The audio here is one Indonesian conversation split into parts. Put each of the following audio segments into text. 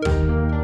Música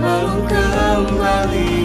Sebelum kembali